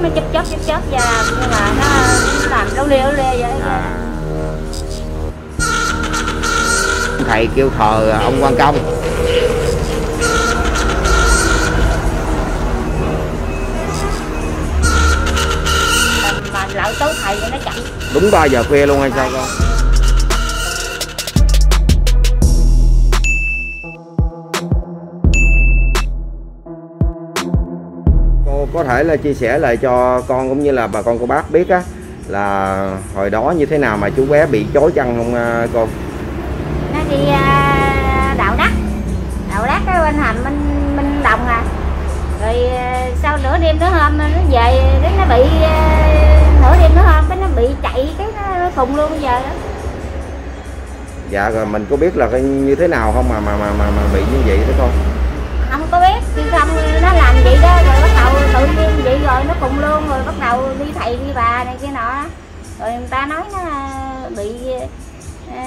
nó chớp chớp chớp chớp ra nhưng mà nó làm lâu liêu lê vậy. À. thầy kêu thờ ông quan công. Mà lỡ tới thầy nó chạy đúng 3 giờ khuya luôn hay sao con có thể là chia sẻ lại cho con cũng như là bà con cô bác biết á là hồi đó như thế nào mà chú bé bị chối chân không à, cô? Nó đi à, đào đất đào đất cái bên hầm minh minh đồng à. Rồi à, sau nửa đêm nữa hôm nó về cái nó bị nửa đêm nữa hôm cái nó bị chạy cái nó khùng luôn bây giờ đó. Dạ rồi mình có biết là cái như thế nào không mà mà mà mà, mà bị như vậy đó con không có biết chứ không nó làm vậy đó tự nhiên vậy rồi nó cùng luôn rồi bắt đầu đi thầy đi bà này kia nọ. Rồi người ta nói nó bị ờ,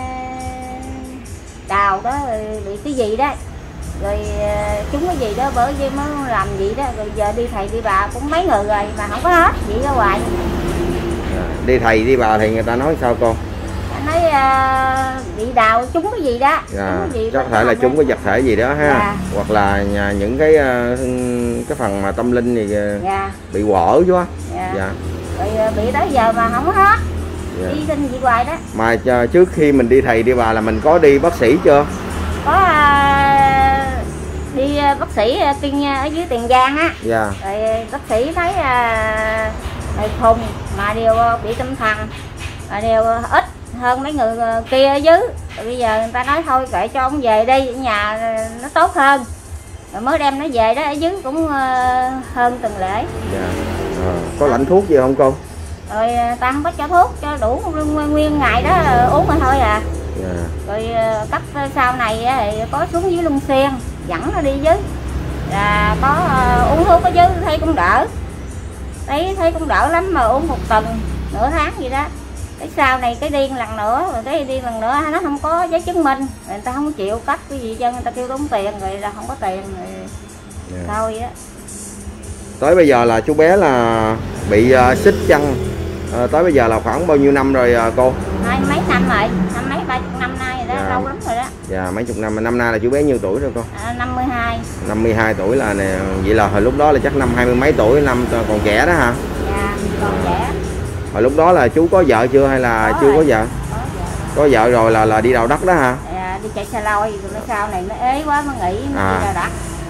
đào đó, rồi bị cái gì đó. Rồi ờ, chúng cái gì đó bởi vì mới làm gì đó. Rồi giờ đi thầy đi bà cũng mấy người rồi mà không có hết, vậy ra hoài. Đi thầy đi bà thì người ta nói sao con? Nói à, bị đào trúng cái gì đó dạ. trúng cái gì đó, thể là chúng có vật thể gì đó ha. Dạ. hoặc là nhà- những cái ờ, cái phần mà tâm linh thì ờ, dạ. bị quở chứ. Dạ, dạ. rồi à, bị tới giờ mà không có hết. Dạ. đi sinh gì hoài đó. Mà trước khi mình đi thầy đi bà là mình có đi bác sĩ chưa? Có à, đi à, bác sĩ à, kinh à, ở dưới tiền giang á. Dạ. Rồi bác sĩ thấy à, thầy khùng mà đều à, bị tâm thần mà đều à, ít hơn mấy người à, kia ở dưới. Rồi bây giờ người ta nói thôi kệ cho ông về đi ở nhà à, nó tốt hơn. Rồi mới đem nó về đó ở dưới cũng à, hơn từng lễ. Dạ. Ờ, có lãnh thuốc gì không cô? Rồi à, ta không có cho thuốc cho đủ nguyên, nguyên ngày đó uống rồi thôi à. Dạ. Rồi ờ, cấp sau này thì có xuống dưới Lung Xuyên dẫn nó đi dưới. Là có ờ, uống thuốc ở dưới thấy cũng đỡ. Thấy thấy cũng đỡ lắm mà uống một tuần nửa tháng gì đó cái sau này cái điên lần nữa rồi cái điên lần nữa nó không có giấy chứng minh. Người ta không chịu cấp cái gì cho người ta kêu tốn tiền rồi là không có tiền rồi dạ. thôi á. Tới bây giờ là chú bé là bị ờ, xích chân Ờ, tới bây giờ là khoảng bao nhiêu năm rồi ờ, cô? Hai mấy năm rồi năm mấy ba chục năm nay rồi đó Dạ. lâu lắm rồi đó. Dạ mấy chục năm năm nay là chú bé nhiêu tuổi rồi cô? À, 52 52 tuổi là nè vậy là hồi lúc đó là chắc năm hai mươi mấy tuổi năm còn trẻ đó hả? Dạ còn trẻ hồi lúc đó là chú có vợ chưa hay là Có chưa có rồi. vợ? Có vợ. có vợ rồi là là đi đào đất đó hả? À, đi chạy xe lôi. Rồi nó sau này nó ế quá nó nghỉ nó À. đi ra đất.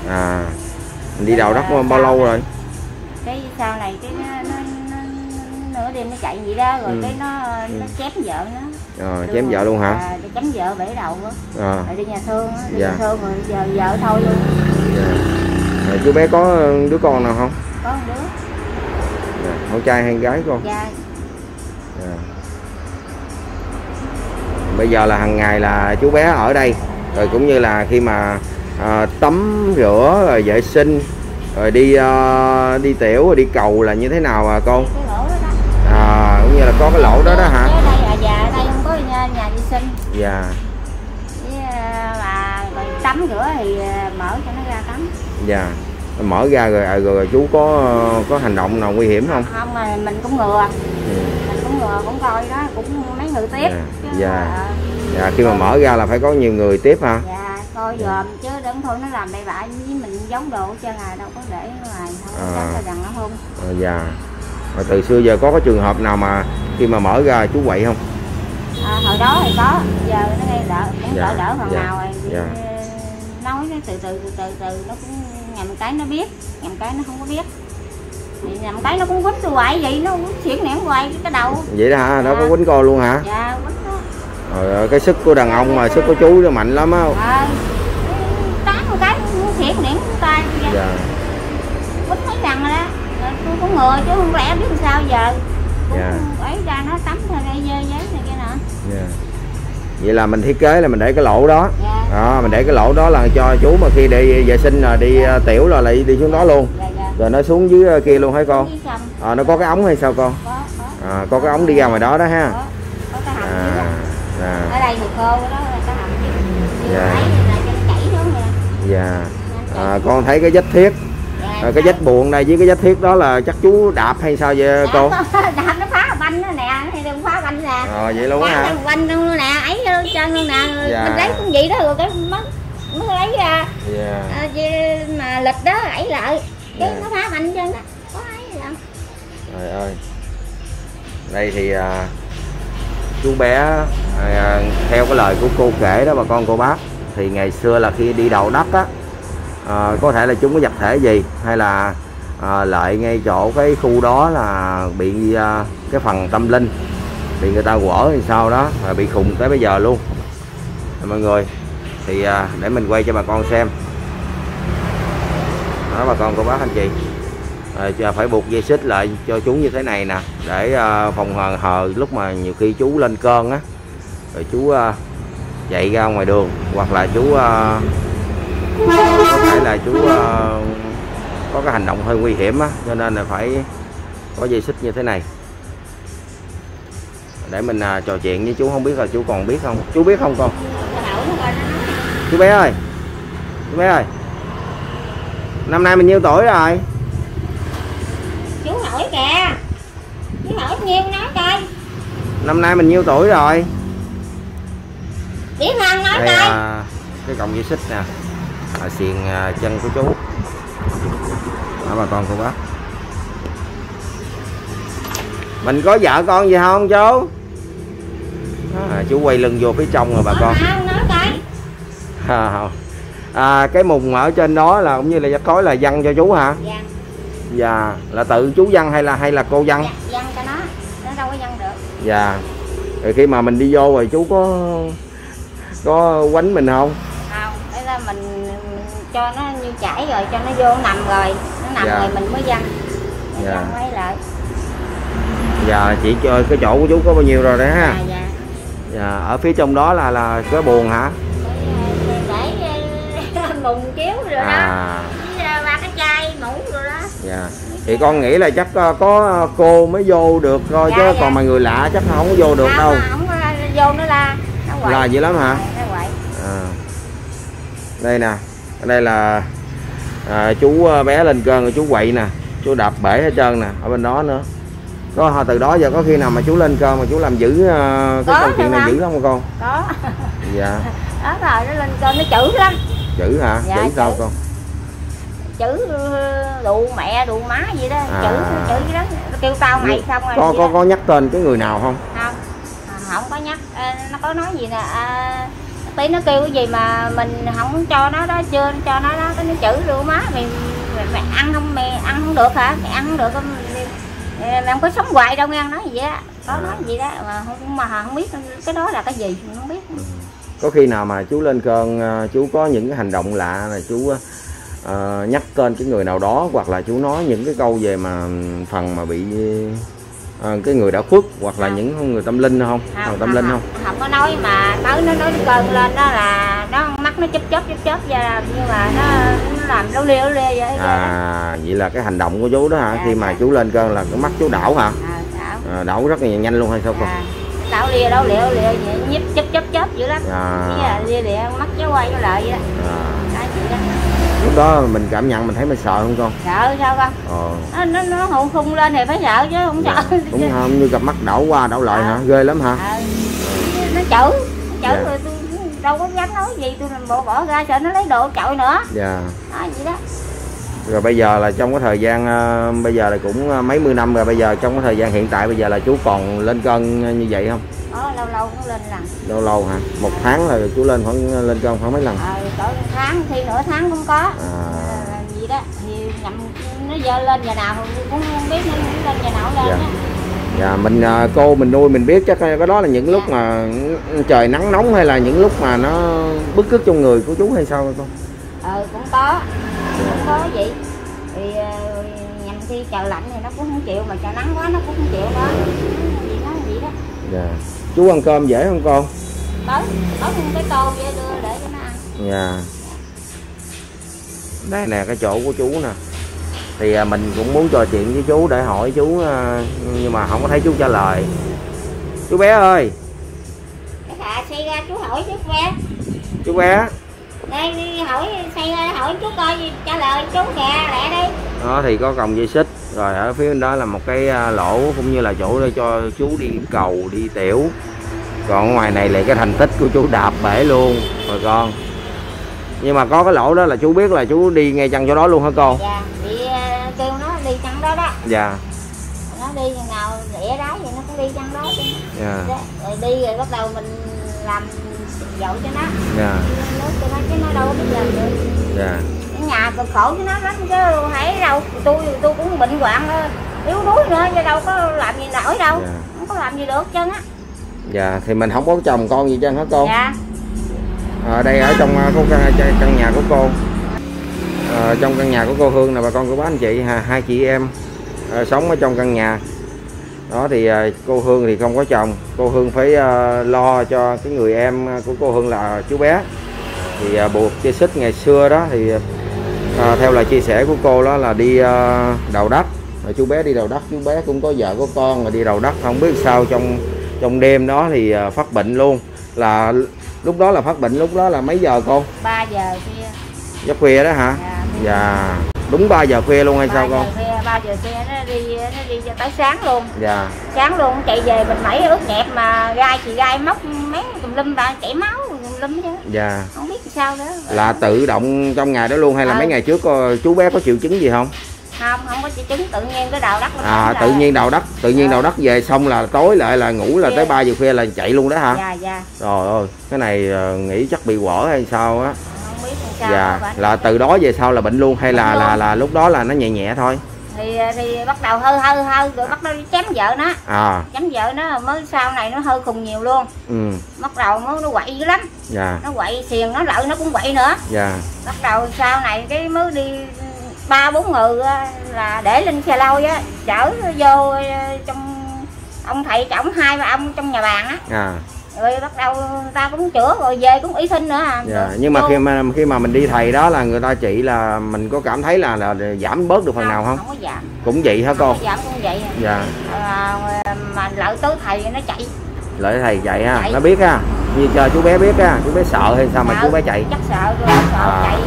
À. Mình đi đào đất bao lâu rồi? Cái sau này cái nó, nó, nó, nửa đêm nó chạy vậy đó rồi Ừ. cái nó nó chém vợ nó. Rồi chém vợ luôn hả? à, chém vợ bể đầu á à, rồi đi nhà thương á đi Dạ. nhà thương rồi giờ vợ thôi luôn. Dạ. Rồi chú bé có đứa con nào không? Có một đứa. Dạ. con trai hay con gái con? Cha dạ. bây giờ là hàng ngày là chú bé ở đây. Rồi cũng như là khi mà à, tắm rửa rồi vệ sinh rồi đi à, đi tiểu rồi đi cầu là như thế nào à con? À, cũng như là có cái lỗ đó đó hả? Ở đây à già ở đây không có nhà, nhà vệ sinh. Dạ. À, rồi tắm rửa thì à, mở cho nó ra tắm. Dạ. Mở ra rồi, à, rồi, rồi chú có có hành động nào nguy hiểm không? Không mà mình cũng ngừa cũng coi đó cũng mấy người tiếp Dạ, dạ. mà, dạ khi mà mở ra là phải có nhiều người tiếp hả dạ coi dòm chứ đừng thôi nó làm bậy bạ với mình giống đồ chứ à đâu có để ngoài không À. cho rằng nó hung ờ, dạ rồi từ xưa giờ có cái trường hợp nào mà khi mà mở ra chú quậy không à, hồi đó thì có giờ nó nghe đỡ cũng Dạ, đỡ đỡ phần dạ, nào rồi dạ. nói nó từ từ từ từ từ nó cũng nhầm cái nó biết nhầm cái nó không có biết thì nhầm cái nó cũng quýnh tôi hoài vậy nó cũng xỉn nẻo hoài cái, đầu. Vậy đó hả? Nó Dạ. có quýnh con luôn hả? Dạ quýnh ờ, cái sức của đàn ông mà sức của chú nó mạnh lắm á. Tán một cái tay dạ. dạ. Quýnh mấy lần rồi đó. Rồi tôi cũng ngừa chứ không lẽ biết làm sao giờ. Cũng Dạ. ấy ra nó tắm ra đây dơ giấy này kia nọ. Dạ. Vậy là mình thiết kế là mình để cái lỗ đó. Dạ. Đó mình để cái lỗ đó là cho chú mà khi đi vệ sinh là đi ờ, tiểu là lại đi xuống đó luôn. Dạ dạ rồi nó xuống dưới ờ, kia luôn hả con? À, nó có cái ống hay sao con? Có có. À, có cái ống đi ra ngoài đó đó ha. Có có cái hầm à, đó. à, ở đây thì khô đó là cái hầm Dạ. nè. Dạ. À, con thấy cái vết thiết. Dạ rồi cái vết buồn đây với cái vết thiết đó là chắc chú đạp hay sao vậy cô? đạp nó phá banh nó nè thì đừng phá banh nè. Rồi vậy luôn hả? Banh luôn nè ấy chân luôn nè. Dạ. mình lấy cũng vậy đó rồi cái mất mới lấy ra. Dạ. À, mà lịch đó ấy lại cái Dạ. nó phá banh chân đó có gì đâu. Trời ơi. Đây thì à, chú bé à, theo cái lời của cô kể đó bà con cô bác thì ngày xưa là khi đi đầu đất á à, có thể là chúng có vật thể gì hay là à, lại ngay chỗ cái khu đó là bị à, cái phần tâm linh bị người ta quở thì sao đó và bị khùng tới bây giờ luôn. Mọi người thì à, để mình quay cho bà con xem đó bà con cô bác anh chị. À, phải buộc dây xích lại cho chú như thế này nè để à, phòng hờ, hờ lúc mà nhiều khi chú lên cơn á rồi chú à, chạy ra ngoài đường hoặc là chú à, có thể là chú à, có cái hành động hơi nguy hiểm á cho nên là phải có dây xích như thế này. Để mình à, trò chuyện với chú không biết là chú còn biết không? Chú biết không con? Chú bé ơi chú bé ơi năm nay mình nhiêu tuổi rồi? Chú hỏi kìa. Chú hỏi nhiêu nói coi. Năm nay mình nhiêu tuổi rồi? Biết không? Nói đây coi. à, cái cọng dây xích nè. À, xiền à, chân của chú. Đó bà con cô bác. Mình có vợ con gì không chú? À, chú quay lưng vô phía trong rồi bà con. không? Nói coi. À, không. À, cái mùng ở trên đó là cũng như là khối là văn cho chú hả? Dạ. Dạ là tự chú văn hay là hay là cô văn? Dạ dân cho nó nó đâu có dân được. Dạ. Rồi khi mà mình đi vô rồi chú có có quánh mình không? Không thế là mình cho nó như chảy rồi cho nó vô nó nằm rồi. Nó nằm Dạ. rồi mình mới dân Mới Dạ. dân lấy lại. Dạ chỉ cho cái chỗ của chú có bao nhiêu rồi đấy ha? Dạ dạ. Dạ ở phía trong đó là là cái buồn hả mùng chiếu rồi đó. À. Với ờ, ba cái chai mũ rồi đó. Dạ. Thì con nghĩ là chắc ờ, có cô mới vô được thôi Dạ, chứ dạ. còn mà người lạ chắc không có vô được không đâu. mà không ờ, vô nó quậy. Là dữ lắm hả? À. đây nè đây là à, chú bé lên cơn rồi chú quậy nè chú đạp bể hết trơn nè ở bên đó nữa. Có từ đó giờ có khi nào mà chú lên cơn mà chú làm dữ ờ, cái Có, câu chuyện này không? dữ lắm không con? Đó dạ. Đó rồi nó lên cơn nó chữ lắm dữ hả? Dạ, dữ sao chữ. con? Chữ đụ mẹ đụ má gì đó. À. chữ chữ đó. Nó kêu tao mày xong rồi có vậy có nhắc tên cái người nào không? Không. À, không có nhắc. À, nó có nói gì nè? À, tí nó kêu cái gì mà mình không cho nó đó chưa cho nó đó cái nó chữ rượu má mày, mày, mày ăn không? Mày ăn không được hả? Mày ăn không được không? Mày, mày không có sống hoài đâu nghe. Nói gì đó có nói gì đó mà không mà không biết cái đó là cái gì không biết có khi nào mà chú lên cơn ờ, chú có những cái hành động lạ là chú ờ, nhắc tên cái người nào đó hoặc là chú nói những cái câu về mà phần mà bị ờ, cái người đã khuất hoặc là Không. những người tâm linh không? Phần tâm linh không? Không có nói mà tới nó nói cơn lên đó là nó mắt nó chớp chớp chớp chớp ra nhưng mà nó, nó làm lia lâu lia vậy à vậy là cái hành động của chú đó hả? Dạ, khi mà dạ. chú lên cơn là cái mắt chú đảo hả? À, đảo. À, đảo rất là nhanh luôn hay sao con à, đảo đảo lia đảo lia vậy nhíp chớp chớp chớp dữ lắm. À, lia lia mắt cháu quay nó lại vậy đó. À. lúc đó mình cảm nhận mình thấy mình sợ không con? Sợ sao con? Ờ. Nó nó nó khung lên thì phải sợ chứ không dạ. sợ. Đúng không như cặp mắt đảo qua đảo lại À. hả ghê lắm hả? À, nó chữ nó chữ Dạ. rồi tôi đâu có dám nói gì tôi bộ bỏ ra sợ nó lấy đồ chọi nữa. Dạ. Đó vậy đó rồi bây giờ là trong cái thời gian ờ, bây giờ là cũng ờ, mấy mươi năm rồi bây giờ trong cái thời gian hiện tại bây giờ là chú còn lên cân như vậy không? Đó lâu lâu cũng lên lần. Lâu lâu hả? Một tháng là chú lên khoảng lên cân khoảng mấy lần? Ờ cỡ tháng khi nửa tháng cũng có. À, à, gì đó thì nhầm nó dơ lên giờ nào cũng không biết nó lên giờ nào lên Dạ. á dạ mình ờ, cô mình nuôi mình biết chắc cái đó là những lúc mà trời nắng nóng hay là những lúc mà nó bức rứt trong người của chú hay sao con ờ cũng có cũng có vậy thì ờ, nhầm khi trời lạnh thì nó cũng không chịu mà trời nắng quá nó cũng không chịu đó gì nó vậy đó dạ chú ăn cơm dễ không con tới tới một cái tô vậy đưa để cho nó ăn Dạ. Đây nè cái chỗ của chú nè. Thì à, mình cũng muốn trò chuyện với chú để hỏi chú à, nhưng mà không có thấy chú trả lời. Chú bé ơi, xây ra chú hỏi chú bé chú bé. Đây đi hỏi xây hỏi chú coi gì trả lời chú kìa lẹ đi. Đó thì có còng dây xích. Rồi ở phía bên đó là một cái à, lỗ cũng như là chỗ để cho chú đi cầu đi tiểu. Còn ngoài này là cái thành tích của chú đạp bể luôn rồi con. Nhưng mà có cái lỗ đó là chú biết là chú đi ngay chân chỗ đó luôn hả cô? Dạ đi ờ, kêu nó đi chăng đó đó. Dạ. Nó đi chừng nào lẻ đá vậy nó cũng đi chăng đó chứ. Dạ. Đó, rồi đi rồi bắt đầu mình làm dậu cho nó. Dạ. Nước cho nó chứ nó đâu có biết làm được. Dạ. Nhà cực khổ cho nó lắm chứ thấy đâu tôi tôi cũng bệnh hoạn ờ, yếu đuối nữa chứ đâu có làm gì nổi đâu. Dạ. không có làm gì được hết trơn á. Dạ thì mình không có chồng con gì chứ hả cô. Dạ. Ở đây ở trong uh, căn, căn nhà của cô. Ờ, trong căn nhà của cô Hương là bà con của bác anh chị ha, hai chị em ờ, sống ở trong căn nhà đó thì ờ, cô Hương thì không có chồng. Cô Hương phải ờ, lo cho cái người em của cô Hương là chú bé. Thì ờ, buộc dây xích ngày xưa đó thì theo lời chia sẻ của cô đó là đi đầu đất. Rồi chú bé đi đầu đất chú bé cũng có vợ có con rồi đi đầu đất. Không biết sao trong trong đêm đó thì phát bệnh luôn. Là lúc đó là phát bệnh lúc đó là mấy giờ cô? 3 giờ kia giấc khuya đó hả? Dạ dạ đúng 3 giờ khuya luôn hay ba sao giờ con? kia ba giờ kia nó đi nó đi cho tới sáng luôn. Dạ. Sáng luôn chạy về mình mẩy ướt nhẹp mà gai chị gai móc mấy tùm lum ta chảy máu tùm lum chứ. Dạ. Không biết sao nữa. Là tự động trong ngày đó luôn hay là Ừ. mấy ngày trước chú bé có triệu chứng gì không? Không không có triệu chứng tự nhiên cái đầu đất à tự nhiên đầu đất tự nhiên Dạ. đầu đất về xong là tối lại là ngủ là Dạ. tới 3 giờ khuya là chạy luôn đó hả? Dạ dạ. Rồi ơi cái này ờ, nghĩ chắc bị quở hay sao á sao dạ là từ đó về sau là bệnh luôn hay là Bệnh luôn. là là lúc đó là nó nhẹ nhẹ thôi? Thì thì bắt đầu hơi hơi hơi rồi bắt đầu chém vợ nó. À. Chém vợ nó mới sau này nó hơi khùng nhiều luôn. Ừ. Bắt đầu mới nó quậy dữ lắm. Dạ. Nó quậy xiền nó lợi nó cũng quậy nữa. Dạ. Bắt đầu sau này cái mới đi ba bốn người á, là để lên xe lôi á chở vô ờ, trong ông thầy chổng hai ba ông trong nhà bàn á. À rồi bắt đầu người ta cũng chữa rồi về cũng y sinh nữa à. Dạ nhưng mà Cô- khi mà khi mà mình đi thầy đó là người ta chỉ là mình có cảm thấy là là giảm bớt được phần nào không? không có giảm. Cũng vậy hả không cô có giảm cũng vậy. À. dạ. À, mà lợi tới thầy nó chạy. Lợi thầy chạy ha Chạy. nó biết ha. Như chờ chú bé biết ha chú bé sợ hay sao mà chú bé chạy? chắc sợ rồi sợ À. chạy.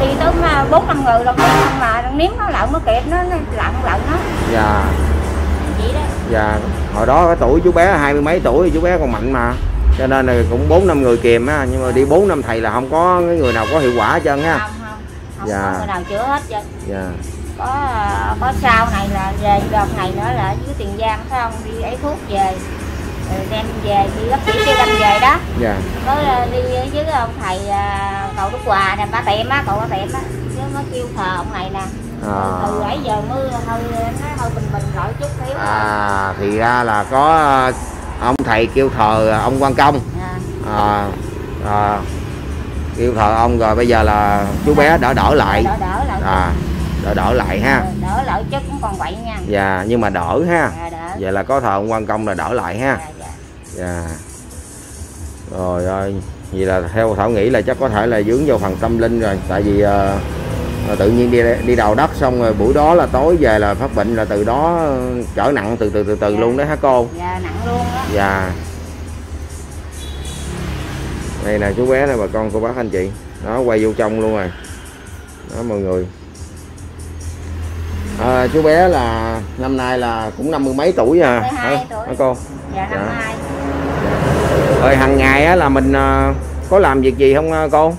Đi tới mà bốn năm người lần mà nếm nó lợn nó kịp nó nó lợn lợn nó. Dạ. Vậy đó. Dạ hồi đó cái tuổi chú bé hai mươi mấy tuổi chú bé còn mạnh mà cho nên là cũng bốn năm người kìm á nhưng mà đi bốn năm thầy là không có cái người nào có hiệu quả hết trơn ha không không. Không Dạ. có người nào chữa hết trơn. Dạ. Có có sau này là về đợt này nữa là dưới tiền giang phải không? Đi ấy thuốc về. Rồi đem về đi bác sĩ kêu đem về đó. Dạ. Mới ờ, đi dưới ông thầy ờ, cầu đức hòa nè ba tiệm á cậu ba tiệm á. Chứ mới kêu thờ ông này nè. À, từ ấy giờ mới hơi nó hơi bình bình lại chút xíu. À thì ra là có ông thầy kêu thờ ông quan công. À, à, à, kêu thờ ông rồi bây giờ là chú bé đỡ đỡ lại. Đỡ đỡ lại. À đỡ đỡ lại ha. Đỡ lại chứ cũng còn vậy nha. Dạ nhưng mà đỡ ha. Đỡ. Vậy là có thờ ông quan công là đỡ lại ha. Dạ, dạ. dạ. Rồi ơi vậy là theo thảo nghĩ là chắc có thể là dướng vào phần tâm linh rồi. Tại vì ờ, ờ, tự nhiên đi đi đầu đất xong rồi buổi đó là tối về là phát bệnh là từ đó ờ, trở nặng từ từ từ từ Dạ. luôn đó hả cô? Dạ nặng luôn á. Dạ. Đây là chú bé này bà con cô bác anh chị. Đó quay vô trong luôn rồi. Đó mọi người. À, chú bé là năm nay là cũng năm mươi mấy tuổi à? 52 hả, tuổi. cô? Dạ năm Dạ. hai. Rồi hàng ngày á là mình ờ, có làm việc gì không ờ, cô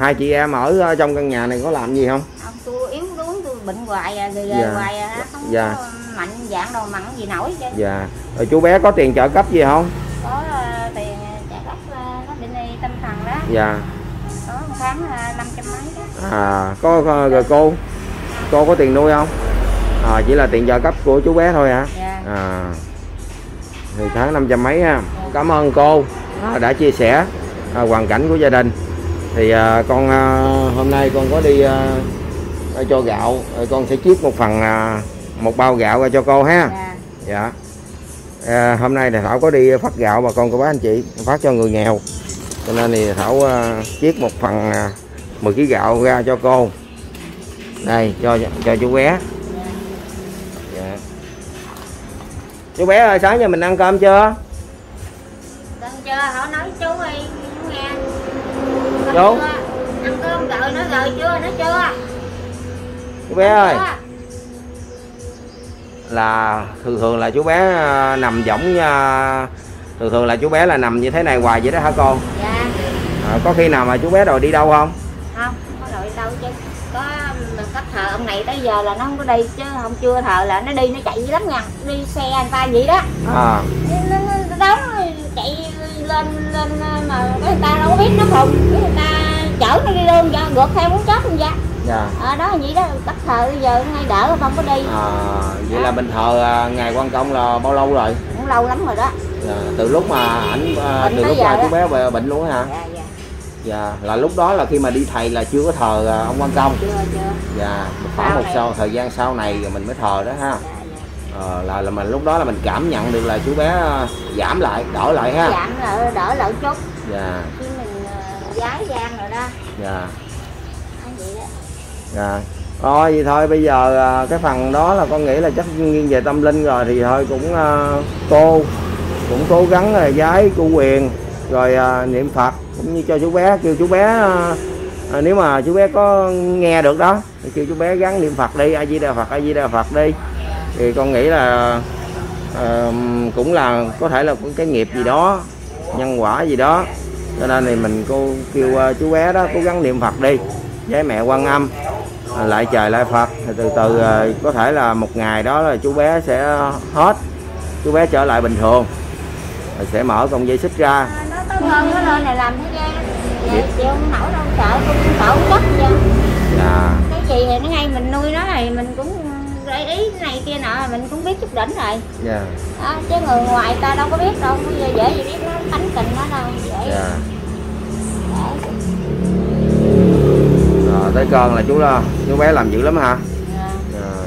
hai chị em ở ờ, trong căn nhà này có làm gì không? Không tôi yếu đuối tôi bệnh hoài à rồi Dạ. hoài à không Dạ. có mạnh dạng đâu mặn gì nổi chứ. Dạ. Rồi chú bé có tiền trợ cấp gì không? Có ờ, tiền trả cấp ờ, nó bên đây tâm thần đó. Dạ. Có một tháng năm trăm mấy đó. À có, có rồi cô? Cô có tiền nuôi không? À, chỉ là tiền trợ cấp của chú bé thôi hả? Dạ. À. Thì tháng năm trăm mấy ha. Cảm ơn cô à, đã chia sẻ à, hoàn cảnh của gia đình thì à, con à, hôm nay con có đi à, cho gạo. Rồi con sẽ chiết một phần à, một bao gạo ra cho cô ha. Dạ. Dạ. À, hôm nay thì thảo có đi phát gạo bà con cô bác anh chị phát cho người nghèo. Cho nên thì thảo à, chiết một phần à, 10 kg gạo ra cho cô. Đây cho cho chú bé. Dạ. chú bé ơi sáng giờ mình ăn cơm chưa? Đừng chưa? Họ nói chú đi chú nghe Chú. Ăn cơm rồi nó rồi chưa nó chưa? Chú bé ơi. Chưa. là thường thường là chú bé à, nằm à, thường thường là chú bé là nằm như thế này hoài vậy đó hả con? Dạ. À, có khi nào mà chú bé đòi đi đâu không? Không không có đội đâu chứ. Có cấp thờ ông này tới giờ là nó không có đi chứ không chưa thờ là nó đi nó chạy lắm nha. Đi xe người ta vậy đó. À. Nó, nó, lên lên mà cái người ta đâu có biết nó khùng người ta chở nó đi luôn cho ngược theo muốn chết không ra dạ. Ở đó vậy đó cấp thờ bây giờ ngay đỡ không có đi. À, vậy là mình thờ à, ngày quan công là bao lâu rồi? Cũng lâu lắm rồi đó. Dạ, từ lúc mà ảnh à, từ lúc mà chú bé về bệnh luôn hả? Dạ dạ. Dạ là lúc đó là khi mà đi thầy là chưa có thờ à, ông quan công chưa chưa. Dạ khoảng Sau một này. sau thời gian sau này rồi mình mới thờ đó ha. Dạ, ờ, là là mình lúc đó là mình cảm nhận được là chú bé à, giảm lại đỡ lại ha. Giảm lại đỡ lại chút. Dạ. Chứ mình uh, giái gian rồi đó. Dạ. Dạ. Thôi vậy thôi bây giờ à, cái phần đó là con nghĩ là chắc nghiêng về tâm linh rồi thì thôi cũng à, cô cũng cố gắng là giái cô quyền rồi à, niệm phật cũng như cho chú bé kêu chú bé à, à, nếu mà chú bé có nghe được đó thì kêu chú bé gắn niệm phật đi a di đà phật a di đà phật đi thì con nghĩ là à, cũng là có thể là cái nghiệp gì đó nhân quả gì đó. Cho nên thì mình cô kêu à, chú bé đó cố gắng niệm phật đi với mẹ quan âm lại trời lại phật. Thì từ từ à, có thể là một ngày đó là chú bé sẽ hết chú bé trở lại bình thường rồi sẽ mở con dây xích ra. Chứ dạ. cái gì thì nó ngay mình nuôi nó thì mình cũng để ý này kia nọ mình cũng biết chút đỉnh rồi. Dạ. Đó, chứ người ngoài ta đâu có biết đâu bây giờ dễ gì biết nó tánh tình nó đâu dễ. Dạ. Dễ. rồi tới cơn là chú lo chú bé làm dữ lắm hả? Dạ.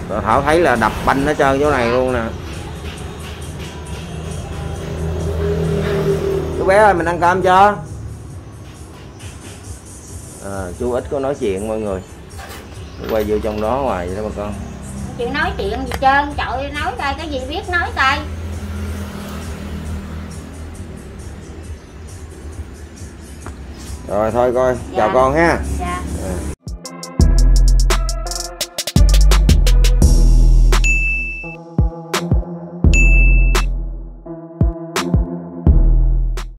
dạ. thảo thấy là đập banh hết trơn chỗ này luôn nè. Chú bé ơi mình ăn cơm chưa? À, chú ít có nói chuyện mọi người. Quay vô trong đó ngoài vậy đó bà con chịu nói chuyện gì trơn trời nói coi cái gì biết nói coi rồi thôi coi chào Dạ. con ha dạ à.